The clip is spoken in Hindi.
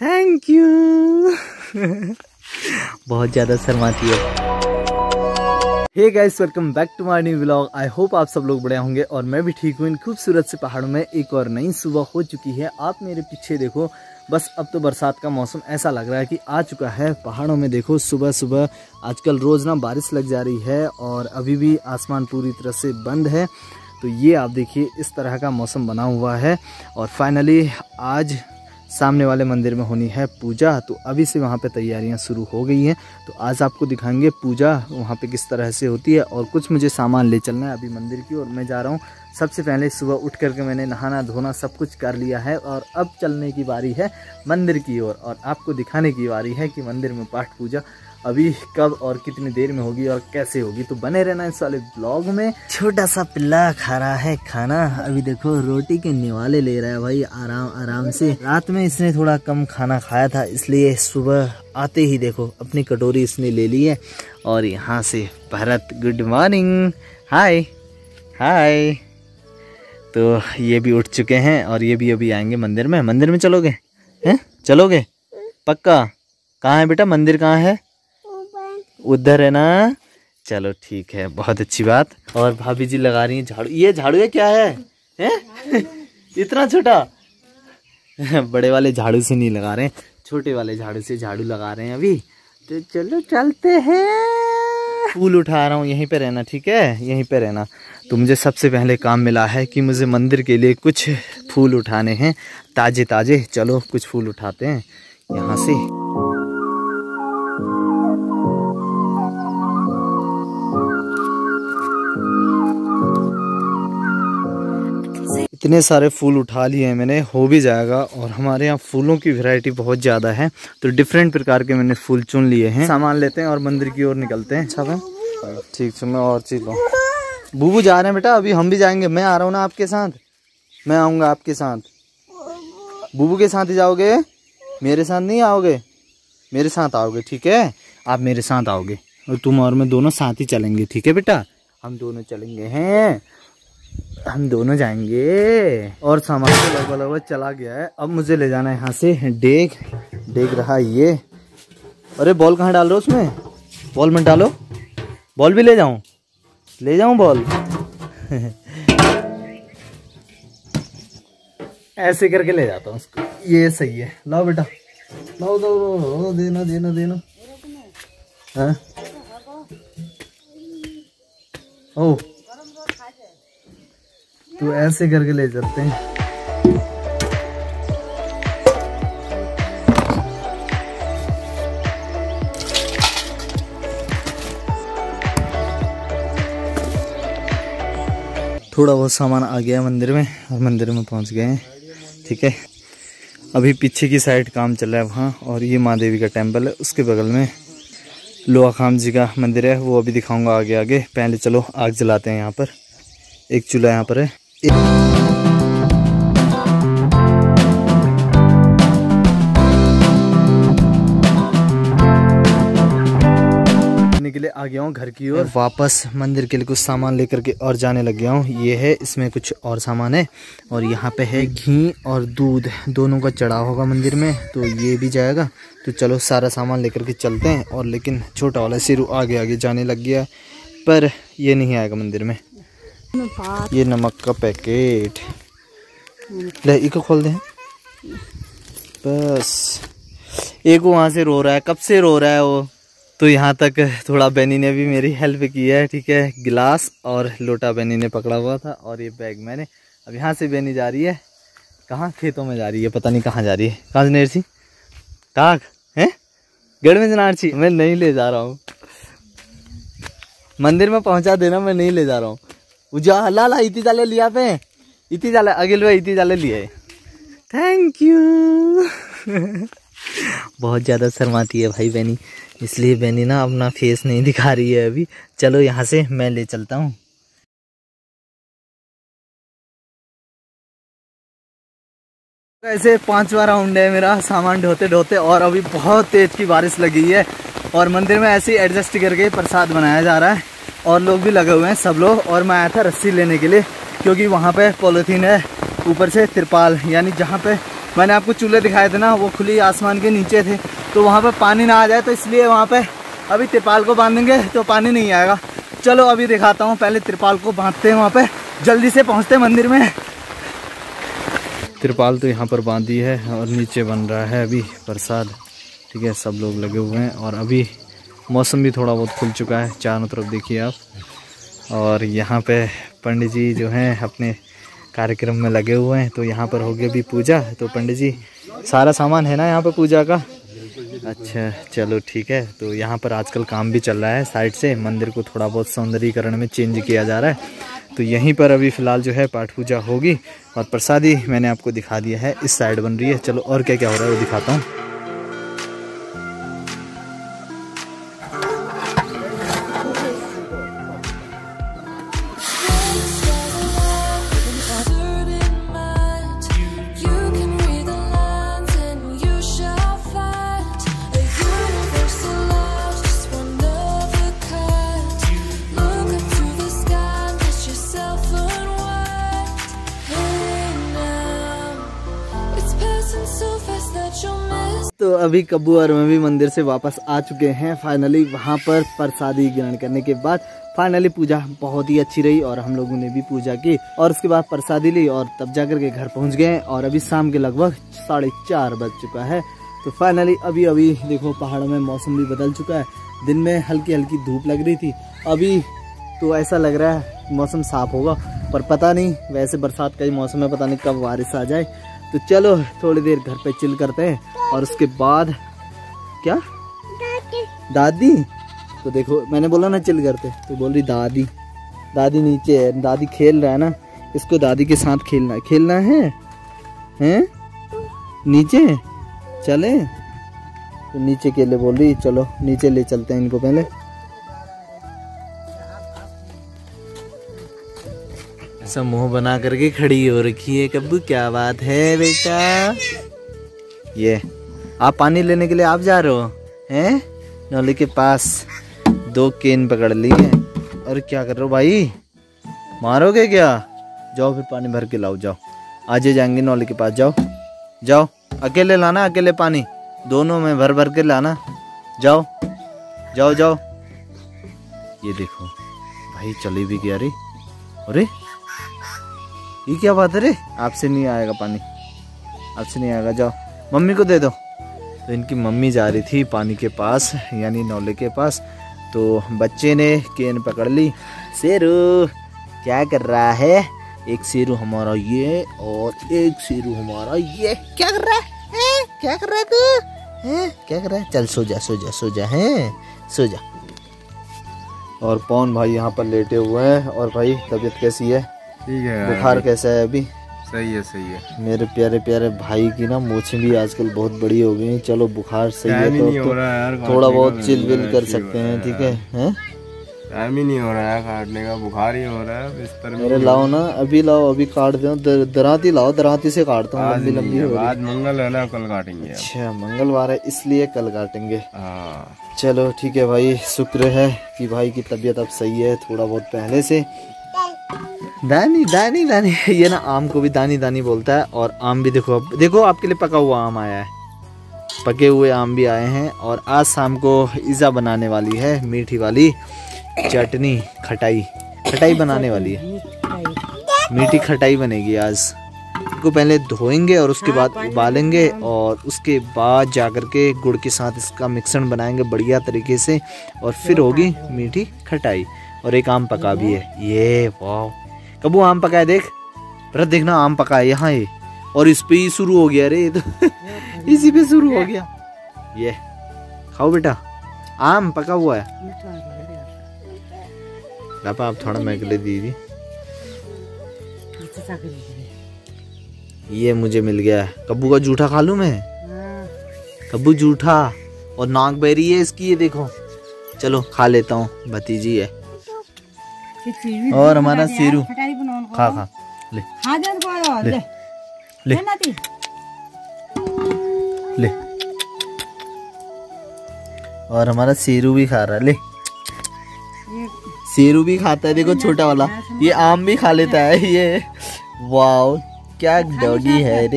थैंक यू बहुत ज़्यादा शर्माती है। Hey guys welcome back to my new vlog I hope आप सब लोग बड़े होंगे और मैं भी ठीक हूँ। इन खूबसूरत से पहाड़ों में एक और नई सुबह हो चुकी है। आप मेरे पीछे देखो, बस अब तो बरसात का मौसम ऐसा लग रहा है कि आ चुका है। पहाड़ों में देखो सुबह सुबह आजकल रोज़ ना बारिश लग जा रही है और अभी भी आसमान पूरी तरह से बंद है। तो ये आप देखिए, इस तरह का मौसम बना हुआ है। और फाइनली आज सामने वाले मंदिर में होनी है पूजा तो अभी से वहाँ पे तैयारियाँ शुरू हो गई हैं। तो आज आपको दिखाएँगे पूजा वहाँ पे किस तरह से होती है और कुछ मुझे सामान ले चलना है अभी मंदिर की और मैं जा रहा हूँ। सबसे पहले सुबह उठ करके मैंने नहाना धोना सब कुछ कर लिया है और अब चलने की बारी है मंदिर की ओर और, और आपको दिखाने की बारी है कि मंदिर में पाठ पूजा अभी कब और कितनी देर में होगी और कैसे होगी? तो बने रहना इस वाले ब्लॉग में। छोटा सा पिल्ला खा रहा है खाना। अभी देखो, रोटी के निवाले ले रहा है भाई, आराम आराम से। रात में इसने थोड़ा कम खाना खाया था, इसलिए सुबह आते ही देखो, अपनी कटोरी इसने ले ली है। और यहाँ से Bharat good morning hi hi तो ये भी उठ चुके हैं और ये भी अभी आएँगे मंदिर में। मंदिर में चलोगे? हैं? चलोगे? पक्का? कहाँ है बेटा? मंदिर कहाँ है? उधर है ना? चलो ठीक है बहुत अच्छी बात। और भाभी जी लगा रही है झाड़ू। ये झाड़ू है क्या है, है? इतना छोटा? बड़े वाले झाड़ू से नहीं लगा रहे छोटे वाले झाड़ू से झाड़ू लगा रहे हैं अभी। तो चलो चलते हैं। फूल उठा रहा हूँ यहीं पे रहना ठीक है? यहीं पे रहना। तो मुझे सबसे पहले काम मिला है कि मुझे मंदिर के लिए कुछ फूल उठाने हैं। ताजे ताजे चलो कुछ फूल उठाते हैं। यहाँ से इतने सारे फूल उठा लिए हैं मैंने, हो भी जाएगा और हमारे यहाँ फूलों की वैरायटी बहुत ज़्यादा है तो डिफरेंट प्रकार के मैंने फूल चुन लिए हैं। सामान लेते हैं और मंदिर की ओर निकलते हैं। अच्छा मैम? ठीक है मैं और चीज़ लूँ बूबू जा रहे हैं बेटा, अभी हम भी जाएँगे। मैं आ रहा हूँ ना आपके साथ? मैं आऊँगा आपके साथ। बूबू के साथ ही जाओगे? मेरे साथ नहीं आओगे? मेरे साथ आओगे, ठीक है? आप मेरे साथ आओगे। और तुम और मैं दोनों साथ ही चलेंगे, ठीक है बेटा? हम दोनों चलेंगे, हैं? हम दोनों जाएँगे। और सामान तो लगभग लगभग चला गया है। अब मुझे ले जाना है यहाँ से डेग। डेग रहा ये। अरे बॉल कहाँ डाल रहे हो उसमें? बॉल में डालो। बॉल भी ले जाऊँ? ले जाऊँ बॉल? ऐसे करके ले जाता हूँ उसको। ये सही है। लाओ बेटा। लाओ दो, दो, दो देना देना देना। हाँ? ओ। तो ऐसे करके ले जाते हैं। थोड़ा बहुत सामान आ गया मंदिर में, और मंदिर में पहुँच गए हैं, ठीक है। अभी पीछे की साइड काम चल रहा है वहाँ, और ये माँ देवी का टेंपल है, उसके बगल में लोहा खाम जी का मंदिर है, वो अभी दिखाऊँगा आगे आगे पहले चलो आग जलाते हैं यहाँ पर, एक चूल्हा यहाँ पर है। के लिए आ गया हूँ घर की ओर। वापस मंदिर के लिए कुछ सामान लेकर के और जाने लग गया हूँ। ये है, इसमें कुछ और सामान है और यहाँ पे है घी और दूध। दोनों का चढ़ाव होगा मंदिर में तो ये भी जाएगा। तो चलो, सारा सामान लेकर के चलते हैं और लेकिन छोटा वाला सिरू आगे आगे जाने लग गया पर ये नहीं आएगा मंदिर में। ये नमक का पैकेट। ले, इको खोल दे। बस। एक वहाँ से रो रहा है। कब से रो रहा है वो? तो यहाँ तक थोड़ा बेनी ने भी मेरी हेल्प की है, ठीक है? गिलास और लोटा बेनी ने पकड़ा हुआ था और ये बैग मैंने। अब यहाँ से बेनी जा रही है। कहाँ? खेतों में जा रही है। पता नहीं कहाँ जा रही है। कहाँ से नेरसी? काक है? गढ़ में जनारसी। मैं नहीं ले जा रहा हूँ। मंदिर में पहुँचा देना, मैं नहीं ले जा रहा हूँ। उजा ला ला इतनी जाले लिया पे। इतनी जाले अगिल भाई इतनी जाले लिए। थैंक यू बहुत ज़्यादा शर्माती है भाई बहनी। इसलिए बहनी ना अपना फेस नहीं दिखा रही है अभी। चलो यहाँ से मैं ले चलता हूँ। ऐसे पांचवा राउंड है मेरा सामान ढोते ढोते और अभी बहुत तेज की बारिश लगी है। और मंदिर में ऐसे ही एडजस्ट करके प्रसाद बनाया जा रहा है। और लोग भी लगे हुए हैं, सब लोग। और मैं आया था रस्सी लेने के लिए, क्योंकि वहाँ पे पॉलीथीन है, ऊपर से तिरपाल, यानी जहाँ पे मैंने आपको चूल्हे दिखाए थे ना, वो खुली आसमान के नीचे थे। तो वहाँ पे पानी ना आ जाए तो इसलिए वहाँ पे अभी तिरपाल को बांधेंगे तो पानी नहीं आएगा। चलो, अभी दिखाता हूँ, पहले तिरपाल को बांधते हैं वहाँ पे, जल्दी से पहुँचते मंदिर में। तिरपाल तो यहाँ पर बांधी है, और नीचे बन रहा है अभी प्रसाद। ठीक है, सब लोग लगे हुए हैं, और अभी मौसम भी थोड़ा बहुत खुल चुका है, चारों तरफ़ देखिए आप। और यहाँ पे पंडित जी जो हैं, अपने कार्यक्रम में लगे हुए हैं तो यहाँ पर होगी अभी पूजा। तो पंडित जी, सारा सामान है ना यहाँ पर पूजा का? अच्छा चलो ठीक है। तो यहाँ पर आजकल काम भी चल रहा है साइड से, मंदिर को थोड़ा बहुत सौंदर्यीकरण में चेंज किया जा रहा है। तो यहीं पर अभी फ़िलहाल जो है पाठ पूजा होगी, और प्रसादी मैंने आपको दिखा दिया है, इस साइड बन रही है। चलो और क्या क्या हो रहा है वो दिखाता हूँ। तो अभी कब्बू और मैं भी मंदिर से वापस आ चुके हैं। फाइनली वहाँ पर प्रसादी ग्रहण करने के बाद फाइनली पूजा बहुत ही अच्छी रही और हम लोगों ने भी पूजा की। और उसके बाद प्रसादी ली और तब जाकर के घर पहुँच गए और अभी शाम के लगभग साढ़े चार बज चुका है। तो फाइनली अभी अभी देखो पहाड़ों में मौसम भी बदल चुका है। दिन में हल्की हल्की धूप लग रही थी। अभी तो ऐसा लग रहा है मौसम साफ़ होगा, पर पता नहीं, वैसे बरसात का ही मौसम है, पता नहीं कब बारिश आ जाए। तो चलो थोड़ी देर घर पे चिल करते हैं। और उसके बाद क्या? दादी। तो देखो मैंने बोला ना चिल करते तो बोल रही दादी। दादी नीचे है दादी खेल रहा है ना इसको दादी के साथ खेलना है। खेलना है? हैं? नीचे? चले? तो नीचे के लिए बोल रही चलो नीचे ले चलते हैं इनको पहले। ऐसा मुँह बना करके खड़ी हो रखी है। कब्बू, क्या बात है बेटा? ये, आप पानी लेने के लिए आप जा रहे हो, हैं? नौली के पास दो केन पकड़ ली है। और क्या कर रहे हो भाई? मारोगे क्या? जाओ फिर पानी भर के लाओ, जाओ। आज जाएँगे नौली के पास, जाओ। जाओ, अकेले लाना, अकेले पानी। दोनों में भर भर के लाना। जाओ जाओ जाओ। ये देखो, भाई चली भी गया रे। अरे ये क्या बात है रे? आपसे नहीं आएगा पानी। आपसे नहीं आएगा जाओ। मम्मी को दे दो। तो इनकी मम्मी जा रही थी पानी के पास यानी नौले के पास। तो बच्चे ने केन पकड़ ली। शेरू क्या कर रहा है? एक शेरू हमारा ये और एक शेरू हमारा ये। क्या कर रहा है, क्या कर रहा है तू? क्या कर रहा है? चल सो जा सो जा सो जा है? सो जा। और पौन भाई यहाँ पर लेटे हुए हैं। और भाई तबीयत कैसी है? ठीक है बुखार कैसा है अभी? सही है सही है। मेरे प्यारे प्यारे भाई की ना मूछें भी आजकल बहुत बड़ी हो गई चलो बुखार सही है तो, तो थोड़ा बहुत चिल विल कर सकते हैं ठीक है? हैं? टाइम ही नहीं हो रहा है काटने का बुखार ही हो रहा है बिस्तर में अरे लाओ ना अभी लाओ अभी काट दो। दराती लाओ दराती से काटता हूँ लंबी लंबी हो आज मंगल है ना कल काटेंगे अच्छा मंगलवार है इसलिए कल काटेंगे। हाँ। चलो ठीक है भाई शुक्र है कि भाई की तबीयत अब सही है थोड़ा बहुत पहले से। दानी दानी दानी। ये ना आम को भी दानी दानी बोलता है और आम भी देखो देखो, आपके लिए पका हुआ आम आया है। पके हुए आम भी आए हैं और आज शाम को ईज़ा बनाने वाली है मीठी वाली चटनी खटाई। खटाई बनाने वाली है। मीठी खटाई बनेगी आज। को पहले धोएँगे और उसके बाद उबालेंगे और उसके बाद जाकर के गुड़ के साथ इसका मिक्सण बनाएँगे बढ़िया तरीके से और फिर होगी मीठी खटाई। और एक आम पका भी है। ये वाह कबू, आम पका है देख। भरत देखना, आम पका है यहाँ ये। और इस पे ही शुरू हो गया रे तो। इसी पे शुरू हो गया। ये, खाओ बेटा। आम पका हुआ है। पापा, आप थोड़ा मैं ले दीदी ये मुझे मिल गया है। कब्बू का जूठा खा लू मैं? कब्बू जूठा और नाक बेरी है इसकी, ये देखो। चलो, खा लेता हूँ। भतीजी है। और हमारा सीरू। खा खा। ले। ले। ले। ले। और हमारा सीरू भी खा रहा है। ले। सीरू भी खाता है देखो छोटा वाला। ये आम भी खा लेता है ये। वाओ क्या डॉगी है। रे।